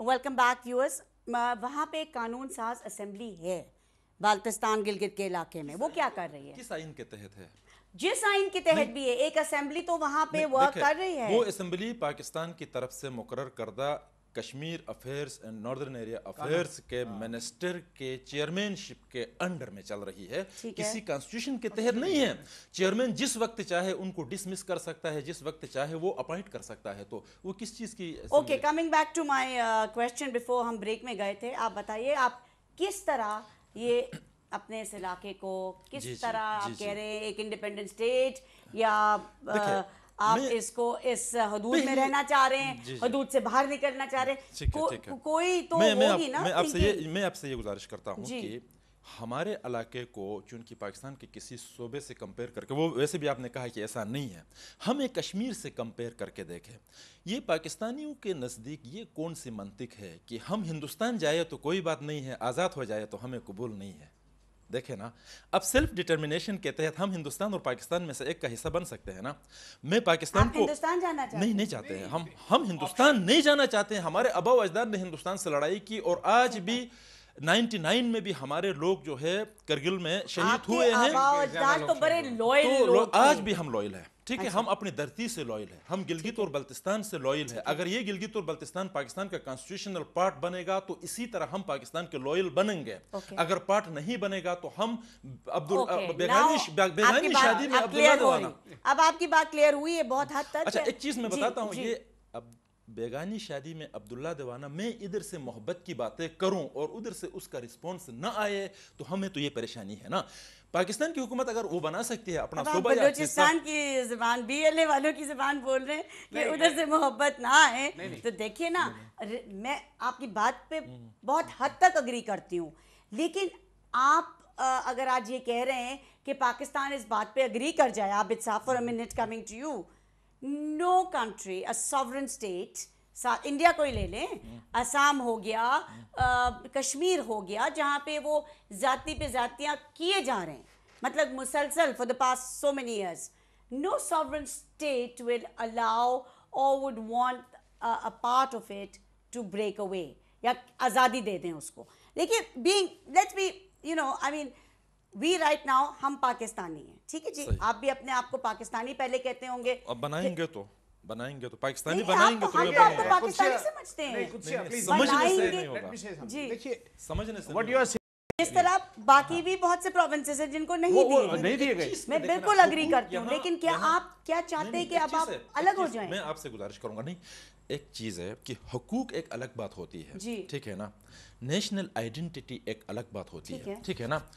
Welcome back viewers वहाँ पे कानून साज असेंबली है बाल्तिस्तान गिलगित के इलाके में। वो क्या कर रही है? किस आइन के तहत है? जिस आइन के तहत भी है एक असेंबली तो वहाँ पे वर्क कर रही है। वो असेंबली पाकिस्तान की तरफ़ से मुकर करदा Kashmir affairs and northern area affairs के मिनिस्टर के चेयरमैनशिप के अंडर में चल रही है। किसी कॉन्स्टिट्यूशन के तहत नहीं है। चेयरमैन जिस वक्त चाहे उनको डिसमिस कर सकता है जिस वक्त चाहे वो अपॉइंट कर सकता है। तो वो किस चीज़ की okay coming back to my question before हम ब्रेक में गए थे आप बताइए आप किस तरह ये अपने इस इलाके को किस जी, जी, तरह आप जी, कह रहे हैं एक इंडिपेंडेंट स्टेट या आप इसको इस हदूद में रहना चाह रहे हैं हदूद से बाहर निकलना चाह रहे हैं। है को- कोई तो मैं मैं, होगी ना मैं आपसे ये मैं आपसे ये गुजारिश करता हूँ। कि हमारे इलाके को चूँकि पाकिस्तान के किसी सूबे से कंपेयर करके वो वैसे भी आपने कहा कि ऐसा नहीं है हमें कश्मीर से कंपेयर करके देखें। ये पाकिस्तानियों के नज़दीक ये कौन सी मंतिक है कि हम हिंदुस्तान जाए तो कोई बात नहीं है आज़ाद हो जाए तो हमें कबूल नहीं है? देखे ना अब सेल्फ डिटर्मिनेशन के तहत हम हिंदुस्तान और पाकिस्तान में से एक का हिस्सा बन सकते हैं ना। मैं पाकिस्तान को हिंदुस्तान जाना चाहते नहीं नहीं चाहते हैं। हम हम हिंदुस्तान नहीं जाना चाहते हैं। हमारे अबाव अजदाद ने हिंदुस्तान से लड़ाई की और आज भी 99 में भी हमारे लोग जो है करगिल में शहीद हुए हैं। तो बड़े लॉयल तो लोग आज भी हम लॉयल हैं। ठीक है हम अपनी धरती से लॉयल है। हम गिलगित और बल्तिस्तान से लॉयल है। अगर ये गिलगित और बल्तिस्तान पाकिस्तान का कॉन्स्टिट्यूशनल पार्ट बनेगा तो इसी तरह हम पाकिस्तान के लॉयल बनेंगे। अगर पार्ट नहीं बनेगा तो हम अब्दुल बेगानी शादी में अब हो आपकी बात क्लियर हुई है बहुत हद तक अच्छा एक चीज़ मैं बताता हूँ ये अब बेगानी शादी में अब्दुल्ला दीवाना मैं इधर से मोहब्बत की बातें करूँ और उधर से उसका रिस्पॉन्स न आए तो हमें तो ये परेशानी है ना। पाकिस्तान की हुकूमत अगर वो बना सकती है अपना सूबा बलूचिस्तान की ज़ुबान बीएलए वालों की ज़ुबान बोल रहे हैं कि उधर से मोहब्बत ना आए। तो देखिए ना मैं आपकी बात पे बहुत हद तक अग्री करती हूँ। लेकिन आप अगर आज ये कह रहे हैं कि पाकिस्तान इस बात पे अग्री कर जाए आप it's for a minute coming to you know country a sovereign state India को ही ले लें। असम हो गया अ, कश्मीर हो गया जहाँ पे वो जाति पे जातियाँ किए जा रहे हैं। मतलब मुसलसल for the past so many years no sovereign state will allow और would want a part of it to break away या आज़ादी दे दें उसको। देखिए being let's be you know I mean we right now हम पाकिस्तानी हैं। ठीक है जी? आप भी अपने आप को पाकिस्तानी पहले कहते होंगे। अब बनाएँगे तो बनाएँगे तो पाकिस्तानी बनाएँगे तो हम ये तो आपको पाकिस्तानी समझते हैं। समझने. जी। देखिए समझने से are होगा। saying इस तरह बाकी भी बहुत से प्रोविंसेस हैं जिनको नहीं वो- वो दिए नहीं दिए गए। मैं बिल्कुल अग्री करती हूँ लेकिन क्या आप क्या चाहते हैं कि अब आप अलग हो जाएँ? मैं आपसे गुजारिश करूँगा नहीं एक चीज़ है कि हकूक एक अलग बात होती है। ठीक है ना? नेशनल आइडेंटिटी एक अलग बात होती है। ठीक है ना?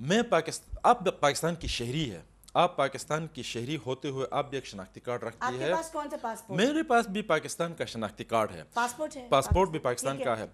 मैं पाकिस्तान आप पाकिस्तान की शहरी है। आप पाकिस्तान की शहरी होते हुए आप भी एक शनाख्ती कार्ड रखती है। पास कौन सा पासपोर्ट मेरे पास भी पाकिस्तान का शनाख्ती कार्ड है। पासपोर्ट है? पासपोर्ट भी पाकिस्तान का है।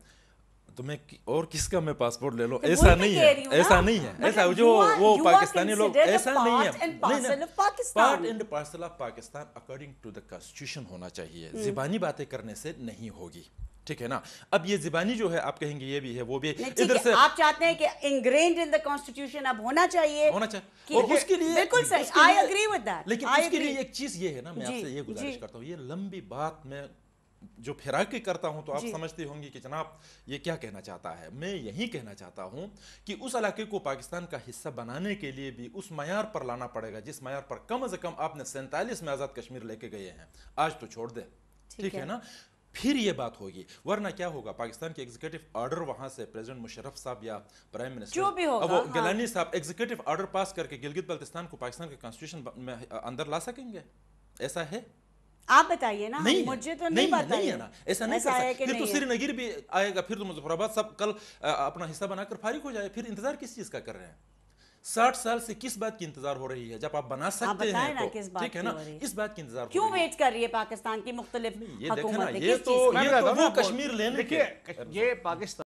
तो मैं और किसका मैं पासपोर्ट ले लो? तो ऐसा नहीं है ना। ऐसा नहीं है मतलब ऐसा जो वो पाकिस्तानी लोग ऐसा नहीं है. Part and parcel of Pakistan according to the constitution होना चाहिए। हम्म। जिबानी बातें करने से नहीं होगी। ठीक है ना? अब ये जिबानी जो है आप कहेंगे ये भी है वो भी इधर से आप चाहते हैं कि इंग्रेन्ड इन द कॉन्स्टिट्यूशन अब होना चाहिए। होना चाहिए। और उसके लिए बिल्कुल सही आई अग्री विद दैट लेकिन उसके लिए एक चीज़ ये है ना मैं आपसे ये गुजारिश करता हूँ ये लंबी बात में जो फिरा के करता हूँ तो आप। समझती होंगी कि जनाब ये क्या कहना चाहता है? मैं यही कहना चाहता हूँ कि उस इलाके को पाकिस्तान का हिस्सा बनाने के लिए भी उस मैार पर लाना पड़ेगा जिस मैार पर कम अज कम आपने सैंतालीस में आज़ाद कश्मीर लेके गए हैं। आज तो छोड़ दे। ठीक है। है। ना? फिर ये बात होगी। वरना क्या होगा? पाकिस्तान के एग्जीक्यूटिव ऑर्डर वहाँ से प्रेसिडेंट मुशर्रफ साहब या प्राइम मिनिस्टर जो भी होगा, वो हाँ। गिलानी साहब एग्जीक्यूटिव ऑर्डर पास करके गिलगित बल्तिस्तान को पाकिस्तान के कॉन्स्टिट्यूशन में अंदर ला सकेंगे? ऐसा है? आप बताइए ना नहीं मुझे तो नहीं नहीं, पता नहीं है ना। ऐसा नहीं है कि फिर तो नहीं है? श्रीनगर भी आएगा फिर तो मुजफ्फराबाद सब कल अपना हिस्सा बनाकर फारिग हो जाए। फिर इंतज़ार किस चीज़ का कर रहे हैं? साठ साल से किस बात की इंतज़ार हो रही है? जब आप बना सकते हैं ना तो किस बात ठीक है की ना? इस बात की इंतज़ार क्यों वेट कर रही है पाकिस्तान की मुख्तलिफ़ ये देखना ना ये तो ये तो वो कश्मीर लेने देखिए के ये पाकिस्तान